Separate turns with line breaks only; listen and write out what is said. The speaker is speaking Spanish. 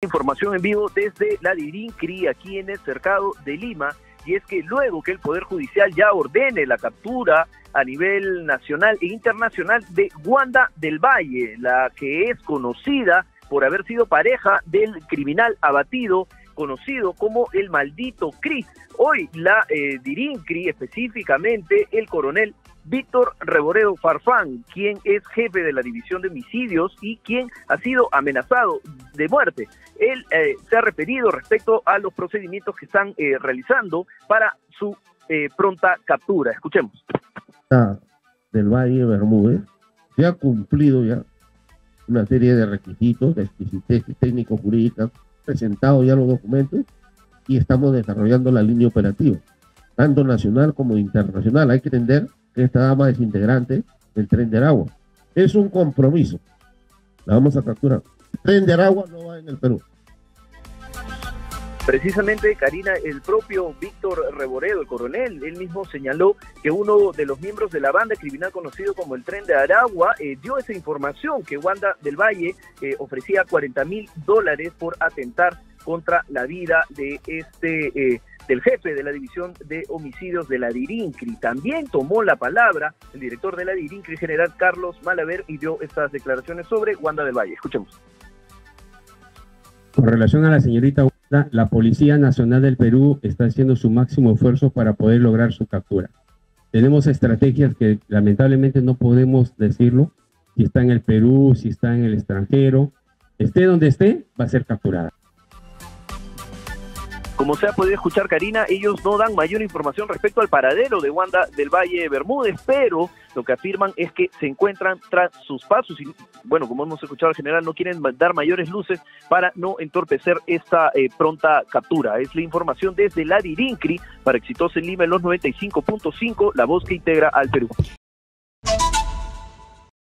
Información en vivo desde la Dirincri aquí en el cercado de Lima y es que luego que el Poder Judicial ya ordene la captura a nivel nacional e internacional de Wanda del Valle, la que es conocida por haber sido pareja del criminal abatido conocido como el maldito Cris. Hoy la eh, Dirincri, específicamente el coronel Víctor Reboredo Farfán, quien es jefe de la División de Homicidios y quien ha sido amenazado de muerte. Él eh, se ha referido respecto a los procedimientos que están eh, realizando para su eh, pronta captura. Escuchemos.
Del Valle Bermúdez se ha cumplido ya una serie de requisitos de exquisitez técnico-jurídica, presentado ya los documentos y estamos desarrollando la línea operativa, tanto nacional como internacional. Hay que entender esta dama es integrante del tren de Aragua. Es un compromiso. La vamos a capturar. Tren de Aragua no va en el Perú.
Precisamente, Karina, el propio Víctor Reboredo, el coronel, él mismo señaló que uno de los miembros de la banda criminal conocido como el Tren de Aragua eh, dio esa información que Wanda del Valle eh, ofrecía 40 mil dólares por atentar contra la vida de este eh, del jefe de la División de Homicidios de la DIRINCRI. También tomó la palabra el director de la DIRINCRI, general Carlos Malaver, y dio estas declaraciones sobre Wanda del Valle. Escuchemos.
Con relación a la señorita Wanda, la Policía Nacional del Perú está haciendo su máximo esfuerzo para poder lograr su captura. Tenemos estrategias que lamentablemente no podemos decirlo, si está en el Perú, si está en el extranjero, esté donde esté, va a ser capturada.
Como se ha podido escuchar, Karina, ellos no dan mayor información respecto al paradero de Wanda del Valle Bermúdez, pero lo que afirman es que se encuentran tras sus pasos y, bueno, como hemos escuchado al general, no quieren dar mayores luces para no entorpecer esta eh, pronta captura. Es la información desde la Dirincri para Exitosa en Lima en los 95.5, la voz que integra al Perú.